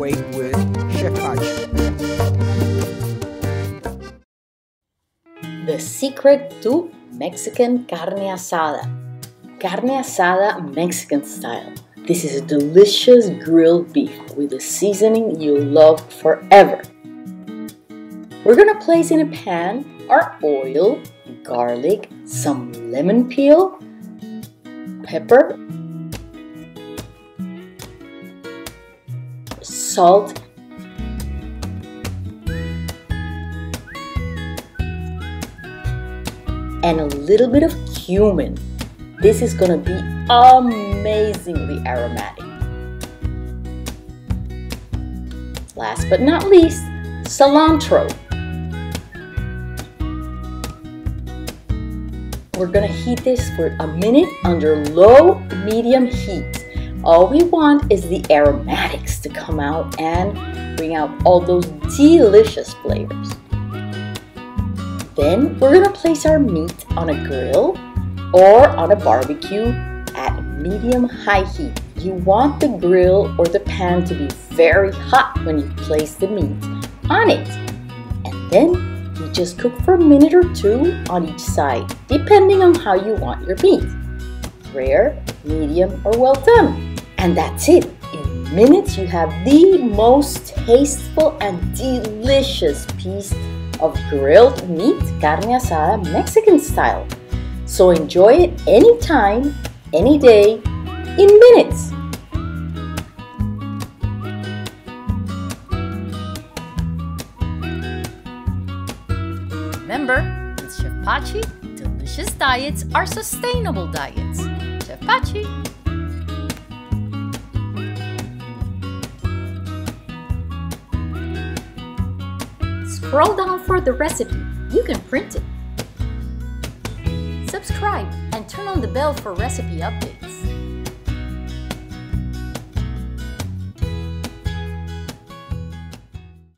with Chef. The secret to Mexican carne asada. Carne asada Mexican style. This is a delicious grilled beef with a seasoning you'll love forever. We're gonna place in a pan our oil, garlic, some lemon peel, pepper, salt, and a little bit of cumin. This is gonna be amazingly aromatic. Last but not least, cilantro. We're gonna heat this for a minute under low medium heat. All we want is the aromatics to come out and bring out all those delicious flavors. Then we're gonna place our meat on a grill or on a barbecue at medium high heat. You want the grill or the pan to be very hot when you place the meat on it. And then you just cook for a minute or two on each side, depending on how you want your meat. Rare, medium, or well done. And that's it. In minutes, you have the most tasteful and delicious piece of grilled meat carne asada Mexican style. So enjoy it anytime, any day, in minutes. Remember, with Chef Pachi, delicious diets are sustainable diets. Chef Pachi. Scroll down for the recipe. You can print it. Subscribe and turn on the bell for recipe updates.